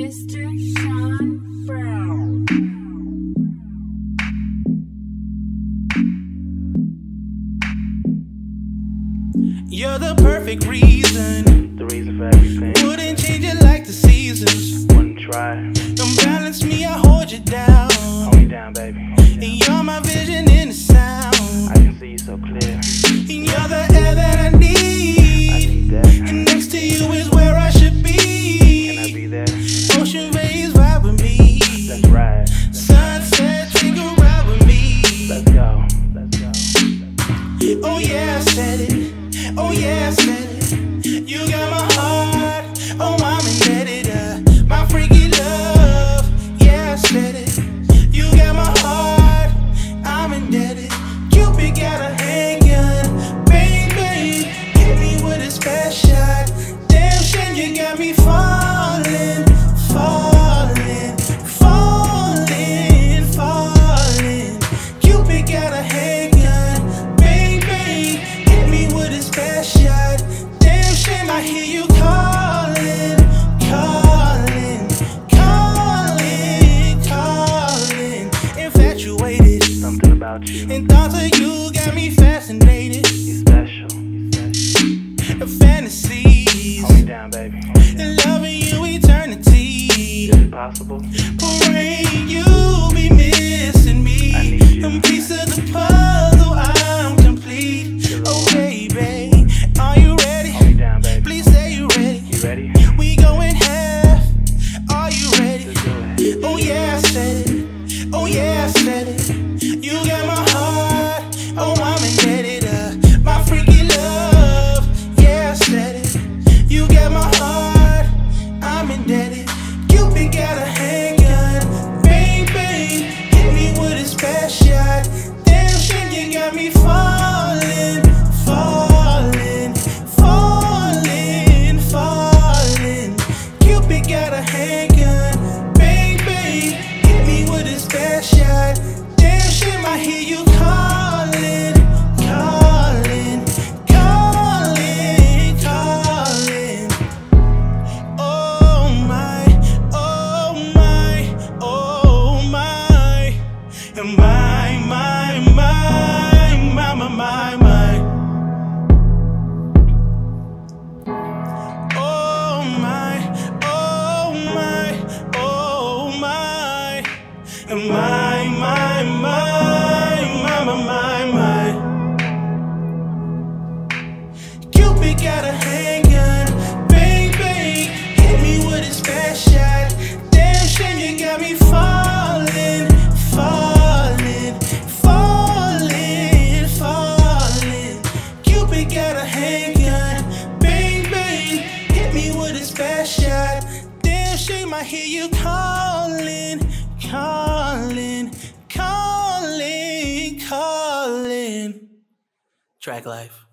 Mr. Sean Brown. You're the perfect reason. The reason for everything. Wouldn't change it like the seasons. Wouldn't try. Don't balance me, I hold you down. Hold me down, baby. And you're my vision in the sound. I can see you so clear. And you're the yeah, I said it. Oh yeah, I said it. You got you got me fascinated. You special. You special. Fantasies, Hold me down, baby. and loving you eternity. Is it possible? You be missing me. I need you. A piece of the puzzle, I'm complete. Oh, baby, are you ready? Hold me down, baby. Please say you ready. You ready? We going half. Are you ready? Oh, yeah, I said it. Oh, yeah, got my, my, my, my, my, my, my. Cupid got a handgun, baby. Hit me with a special shot. Damn shame you got me falling, falling, falling, falling. Cupid got a handgun, baby. Hit me with a special shot. Damn shame I hear you calling, calling, Traklife.